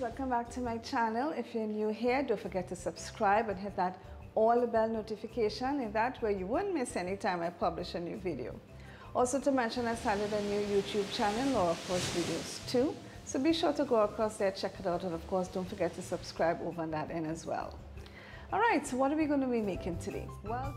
welcome back to my channel. If you're new here, don't forget to subscribe and hit that all the bell notification in that way you won't miss any time I publish a new video. Also to mention I started a new YouTube channel, Laura Forde's Videos too. So be sure to go across there, check it out, and of course don't forget to subscribe over on that end as well. Alright, so what are we going to be making today? Well,